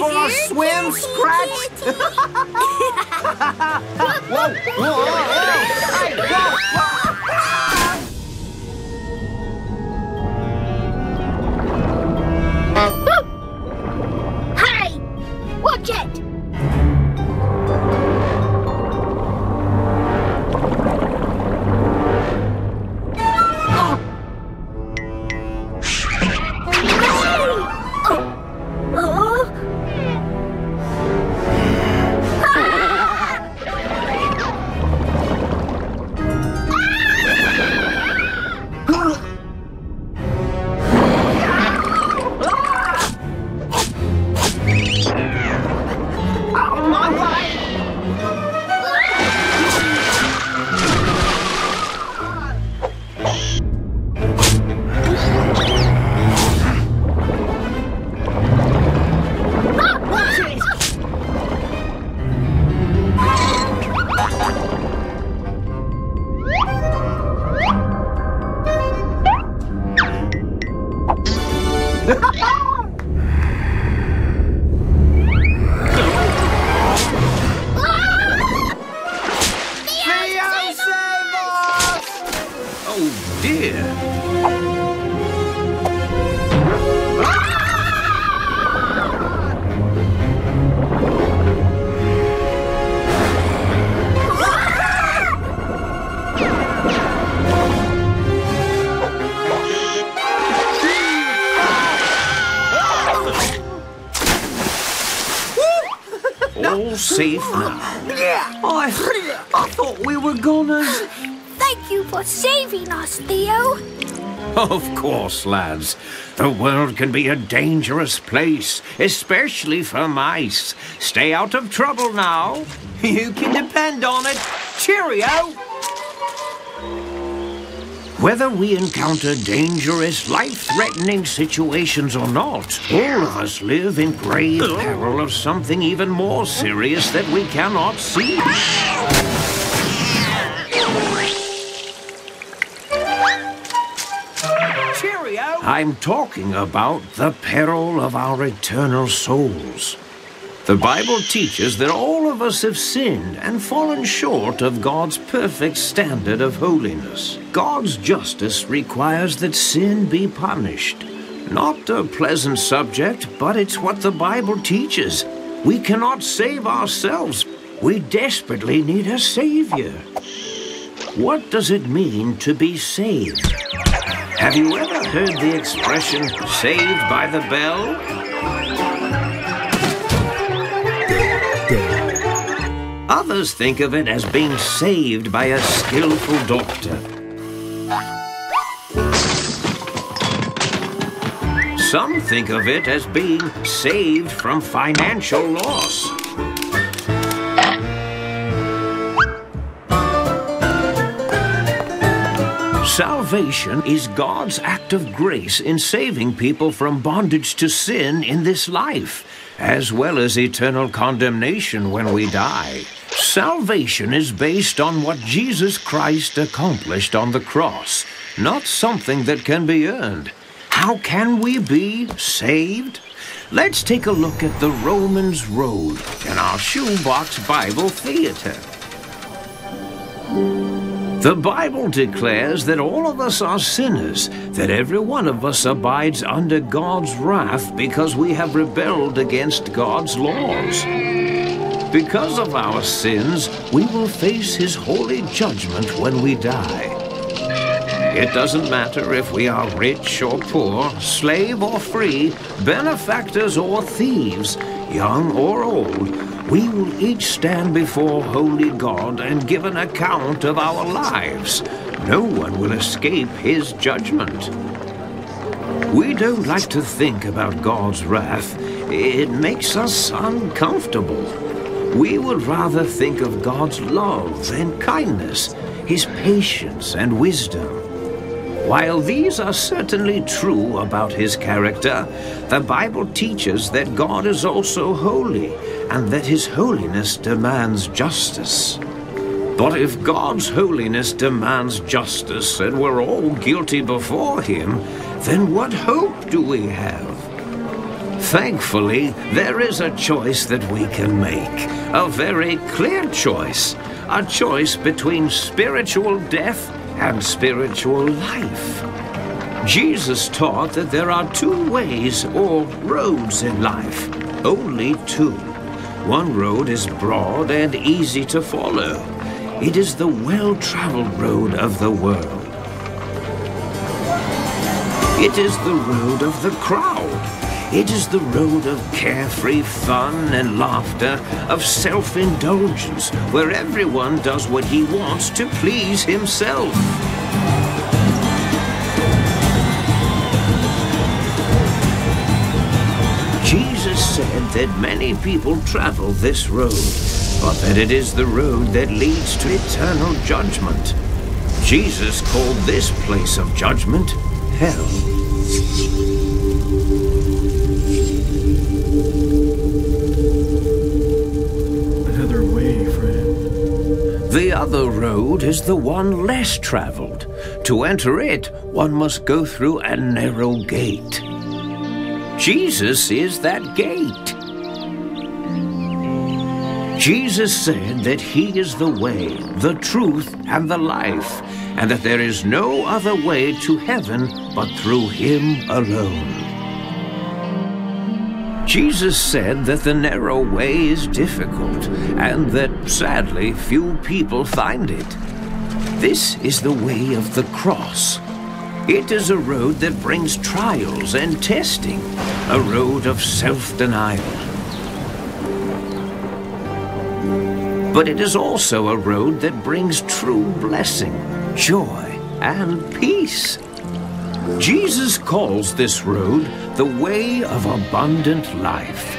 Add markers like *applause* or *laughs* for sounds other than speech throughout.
Careful or swim, Scratch! *laughs* *laughs* whoa, whoa, whoa, whoa! Hey, whoa! Safe now. Oh, I, I thought we were gonna... Thank you for saving us, Theo. Of course, lads. The world can be a dangerous place, especially for mice. Stay out of trouble now. You can depend on it. Cheerio! Whether we encounter dangerous, life-threatening situations or not, all of us live in grave peril of something even more serious that we cannot see. Cheerio! I'm talking about the peril of our eternal souls. The Bible teaches that all of us have sinned and fallen short of God's perfect standard of holiness. God's justice requires that sin be punished. Not a pleasant subject, but it's what the Bible teaches. We cannot save ourselves. We desperately need a Savior. What does it mean to be saved? Have you ever heard the expression, saved by the bell? Others think of it as being saved by a skillful doctor. Some think of it as being saved from financial loss. Salvation is God's act of grace in saving people from bondage to sin in this life, as well as eternal condemnation when we die. Salvation is based on what Jesus Christ accomplished on the cross, not something that can be earned. How can we be saved? Let's take a look at the Romans Road in our Shoebox Bible Theater. The Bible declares that all of us are sinners, that every one of us abides under God's wrath because we have rebelled against God's laws. Because of our sins, we will face His holy judgment when we die. It doesn't matter if we are rich or poor, slave or free, benefactors or thieves, young or old, we will each stand before holy God and give an account of our lives. No one will escape his judgment. We don't like to think about God's wrath. It makes us uncomfortable. We would rather think of God's love and kindness, His patience and wisdom. While these are certainly true about His character, the Bible teaches that God is also holy and that His holiness demands justice. But if God's holiness demands justice and we're all guilty before Him, then what hope do we have? Thankfully, there is a choice that we can make. A very clear choice. A choice between spiritual death and spiritual life. Jesus taught that there are two ways or roads in life. Only two. One road is broad and easy to follow. It is the well-traveled road of the world. It is the road of the crowd. It is the road of carefree fun and laughter, of self-indulgence, where everyone does what he wants to please himself. Jesus said that many people travel this road, but that it is the road that leads to eternal judgment. Jesus called this place of judgment hell. The other road is the one less traveled. To enter it, one must go through a narrow gate. Jesus is that gate. Jesus said that He is the way, the truth, and the life, and that there is no other way to heaven but through Him alone. Jesus said that the narrow way is difficult and that sadly few people find it. This is the way of the cross. It is a road that brings trials and testing, a road of self-denial. But it is also a road that brings true blessing, joy, and peace. Jesus calls this road the way of abundant life.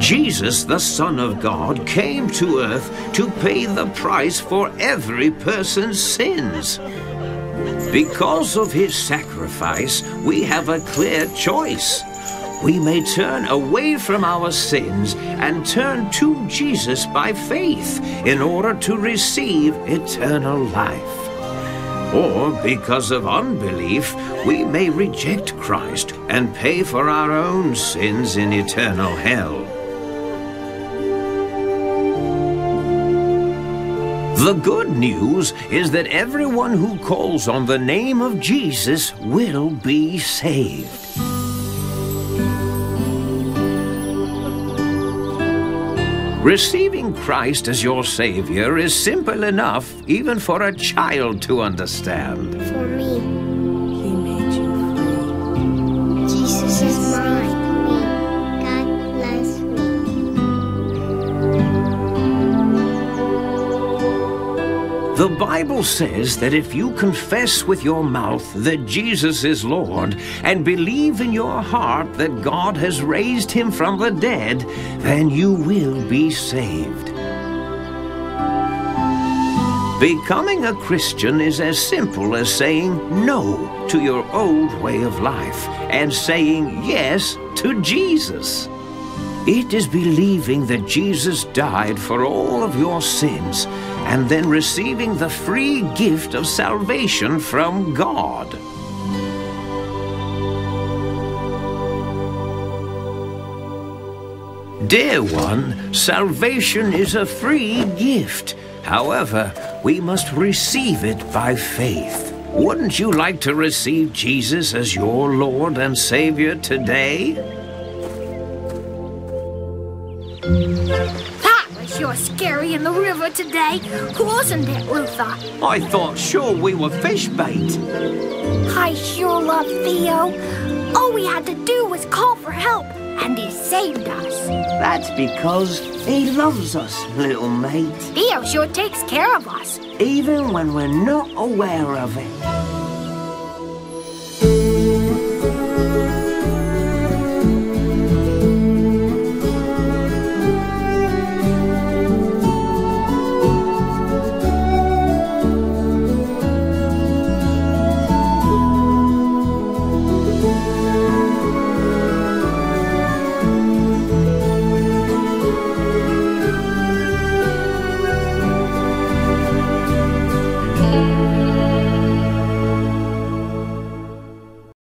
Jesus, the Son of God, came to earth to pay the price for every person's sins. Because of his sacrifice, we have a clear choice. We may turn away from our sins and turn to Jesus by faith in order to receive eternal life. Or, because of unbelief, we may reject Christ and pay for our own sins in eternal hell. The good news is that everyone who calls on the name of Jesus will be saved. Receiving Christ as your Savior is simple enough even for a child to understand. The Bible says that if you confess with your mouth that Jesus is Lord and believe in your heart that God has raised him from the dead, then you will be saved. Becoming a Christian is as simple as saying no to your old way of life and saying yes to Jesus. It is believing that Jesus died for all of your sins and then receiving the free gift of salvation from God. Dear one, salvation is a free gift. However, we must receive it by faith. Wouldn't you like to receive Jesus as your Lord and Savior today? Was scary in the river today, wasn't it, Luther? I thought sure we were fish bait. I sure love Theo. All we had to do was call for help, and he saved us. That's because he loves us, little mate, Theo sure takes care of us. even when we're not aware of it.